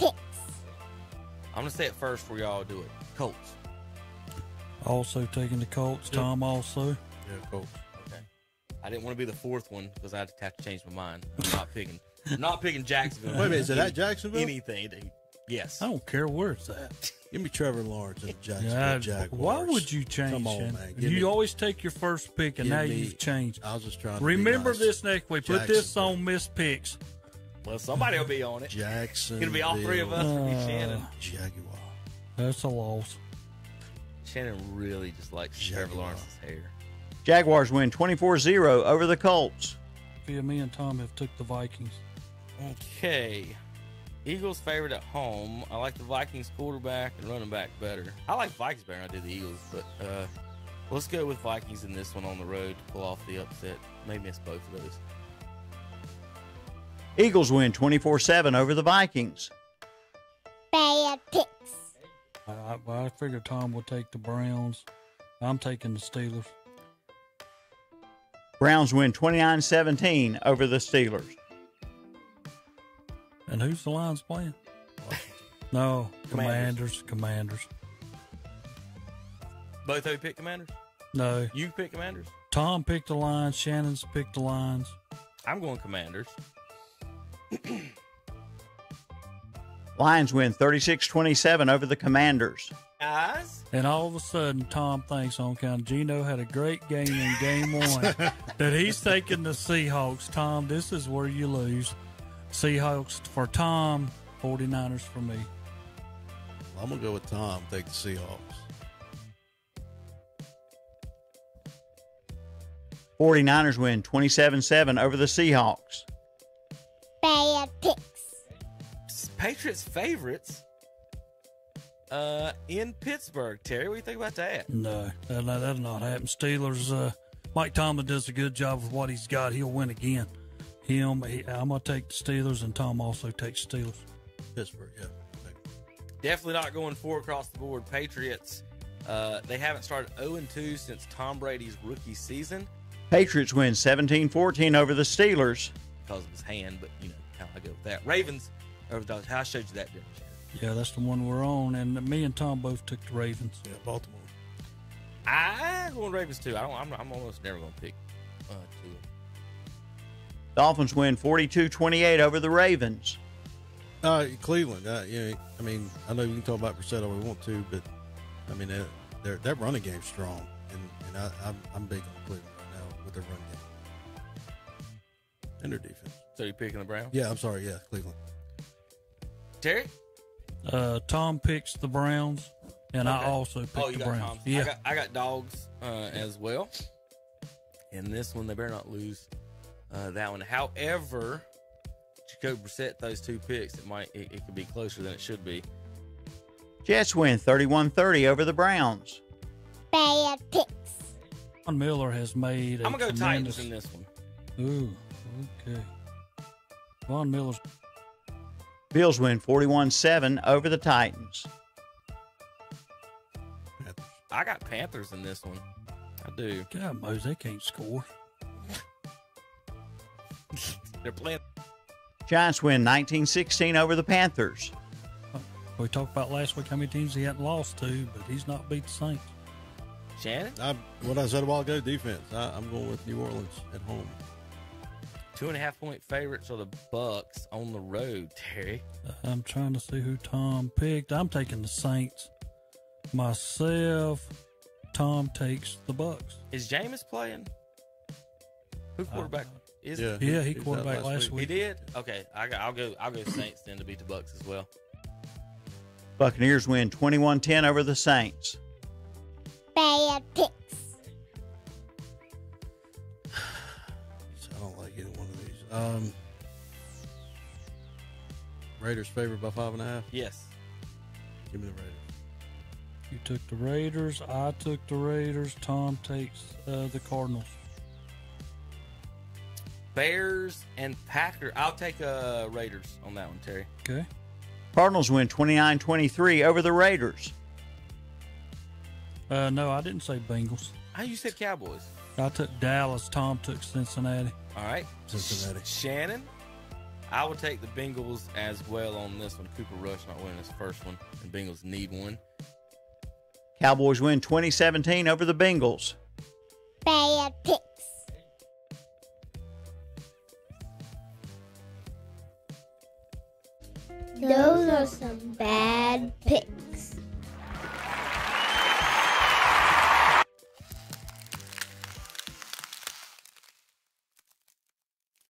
I'm gonna say it first for y'all do it. Colts. Also taking the Colts. Yep. Tom also. Yeah, Colts. Okay. I didn't want to be the fourth one because I'd have to change my mind. I'm not picking. I'm not picking Jacksonville. Wait a minute, is it at Jacksonville? Anything. dude. Yes. I don't care where it's at. Give me Trevor Lawrence and the Jacksonville Yeah, Jaguars. why would you change? Come on, man. Give You me- always take your first pick, and now me- you've changed. I was just trying. To Remember be nice. this next week. Put this on Miss Picks. Well, somebody will be on it. Jackson. It'll be all three of us. It'll be Shannon. Jaguar. That's a loss. Shannon really just likes Trevor Lawrence's hair. Jaguars win 24-0 over the Colts. Via me and Tom have took the Vikings. Okay. Eagles favorite at home. I like the Vikings quarterback and running back better. I like Vikings better than I did the Eagles, but uh, let's go with Vikings in this one on the road to pull off the upset. May miss both of those. Eagles win 24-7 over the Vikings. Bad picks. I, I, I figured Tom will take the Browns. I'm taking the Steelers. Browns win 29-17 over the Steelers. And who's the Lions playing? No, Commanders. Commanders. Commanders. Both of you pick Commanders? No, You pick Commanders? Tom picked the Lions. Shannon's picked the Lions. I'm going Commanders. Lions win 36-27 over the Commanders. Guys? And all of a sudden, Tom thinks on count. Geno had a great game in game one. that he's taking the Seahawks. Tom, this is where you lose. Seahawks for Tom, 49ers for me. I'm gonna go with Tom. Take the Seahawks. 49ers win 27-7 over the Seahawks. Patriots favorites uh, in Pittsburgh. Terry, what do you think about that? No, that, that, that'll not happen. Steelers, uh, Mike Tomlin does a good job with what he's got. He'll win again. Him, he, I'm going to take the Steelers, and Tom also takes Steelers. Pittsburgh. Yeah. Definitely not going four across the board. Patriots, uh, they haven't started 0 2 since Tom Brady's rookie season Patriots win 17-14 over the Steelers. because of his hand, but you know how I go with that. Ravens, or the Dogs. How I showed you that, didn't Yeah, that's the one we're on. And me and Tom both took the Ravens. Yeah. Baltimore. I going Ravens too. I don't. I'm, I'm almost never going to pick uh, two. Dolphins win 42-28 over the Ravens. Uh, Cleveland. Uh, you know, I mean, I know you can talk about Brissett all we want to, but I mean, their their that running game's strong, and and I, I'm I'm big on Cleveland right now with their run game and their defense. So you're picking the Browns? Yeah, I'm sorry. Yeah, Cleveland. Terry? Uh, Tom picks the Browns, and I also picked Oh, you the got Browns. Tom's. Yeah, I got, I got dogs uh, as well. In this one, they better not lose uh, that one. However, Jacoby Brissett, those two picks, it might it, it could be closer than it should be. Jets win 31-30 over the Browns. Bad picks. Von Miller has made. i I'm gonna go Titans in this one. Ooh, okay. Von Miller's Bills win 41-7 over the Titans. I got Panthers in this one. I do. God, Mose, they can't score. They're playing. Giants win 19-16 over the Panthers. We talked about last week how many teams he hadn't lost to, but he's not beat the Saints. Shannon, I, what I said a while ago, defense. I, I'm going with New Orleans at home. Two and a half point favorites are the Bucks on the road. Terry, I'm trying to see who Tom picked. I'm taking the Saints. Myself, Tom takes the Bucks. is Jameis playing? Who quarterback is? Yeah, Yeah, he was out quarterbacked last He week. He did. Okay, I, I'll go. I'll go Saints then to beat the Bucks as well. Buccaneers win 21-10 over the Saints. Bad picks. Um, Raiders favored by five and a half. Yes. Give me the Raiders. You took the Raiders. I took the Raiders. Tom takes uh, the Cardinals. Bears and Packer. I'll take uh Raiders on that one, Terry. Okay. Cardinals win 29-23 over the Raiders. Uh, no, I didn't say Bengals. How you said Cowboys? I took Dallas. Tom took Cincinnati. All right. Cincinnati. Shannon. I would take the Bengals as well on this one. Cooper Rush not winning his first one, and Bengals need one. Cowboys win 2017 over the Bengals. Bad picks. Those are some bad picks.